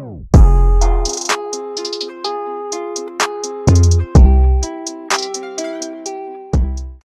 Wow.